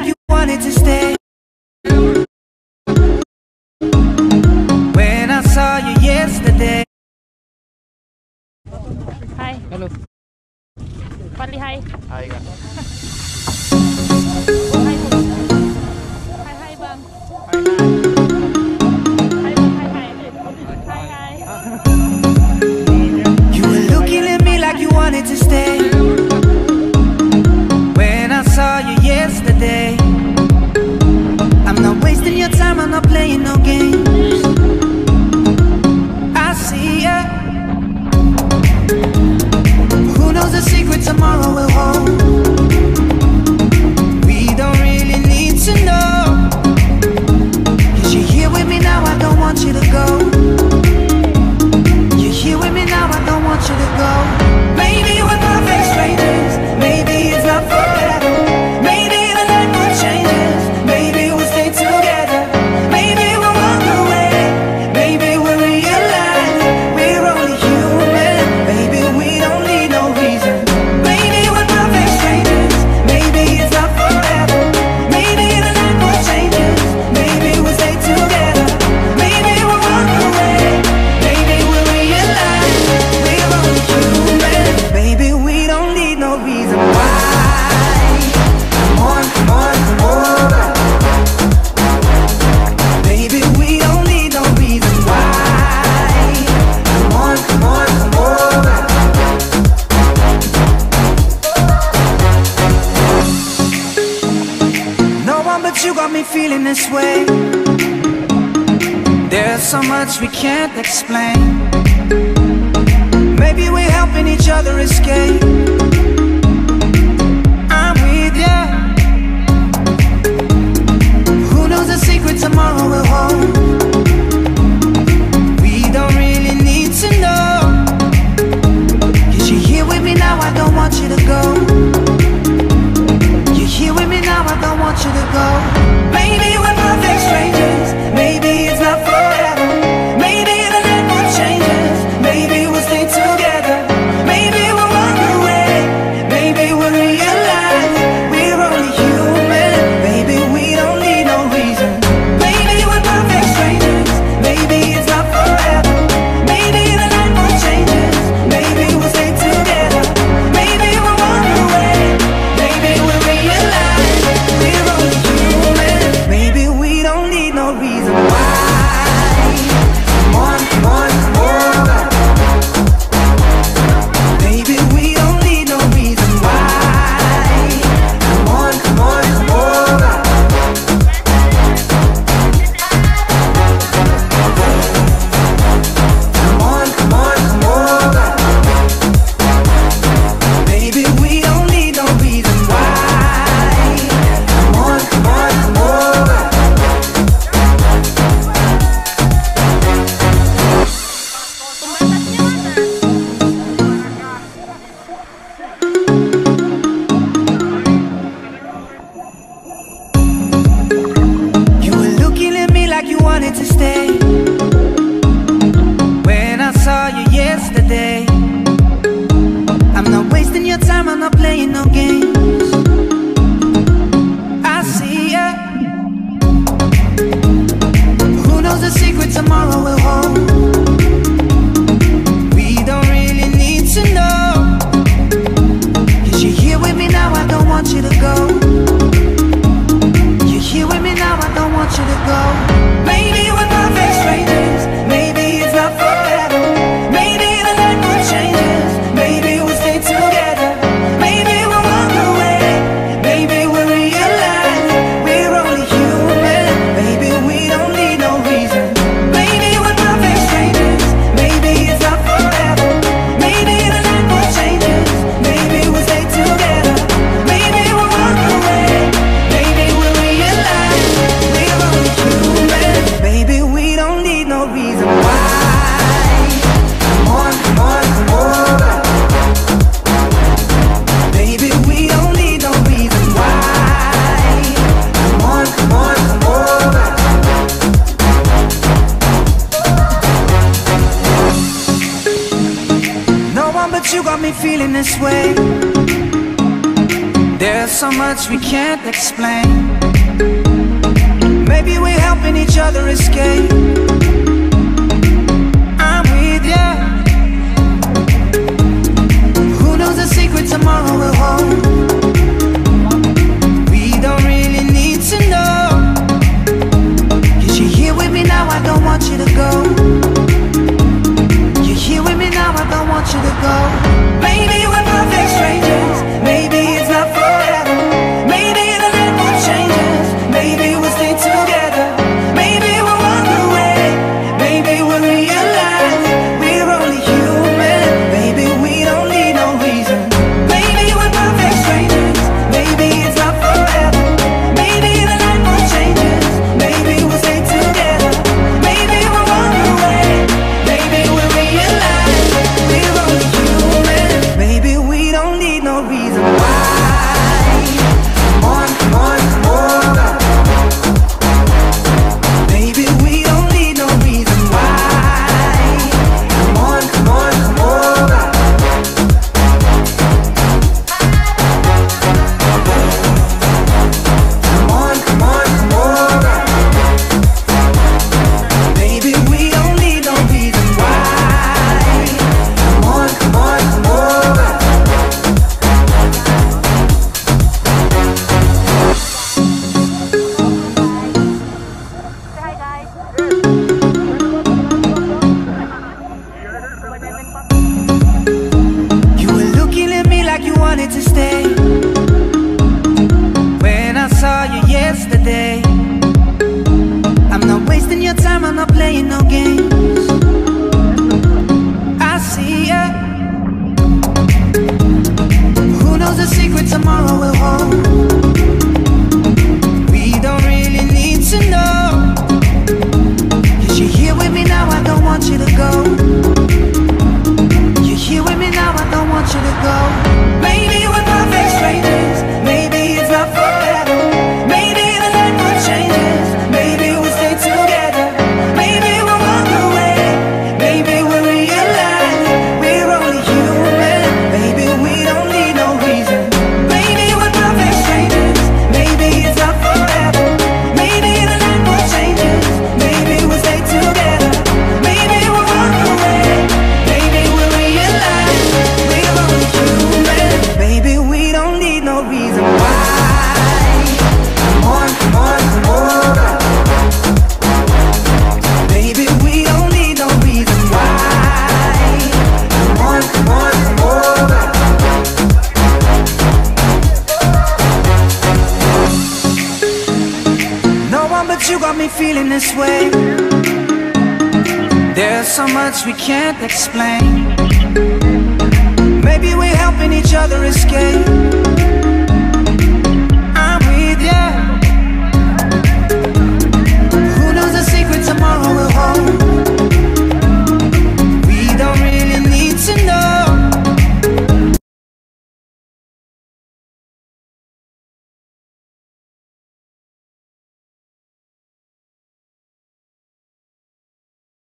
like you wanted to stay. When I saw you yesterday. Hi. Hello. Pali hi. Hi. this way. There's so much we can't explain. Maybe we're helping each other escape. I'm with ya. Who knows the secret tomorrow will hold? to stay. don't want you to go. baby. feeling this way. There's so much we can't explain. Maybe we're helping each other escape. I'm with ya. Who knows the secret tomorrow will hold? We don't really need to know. Cause you're here with me now, I don't want you to go. You're here with me now, I don't want you to go. feeling this way. There's so much we can't explain. Maybe we're helping each other escape.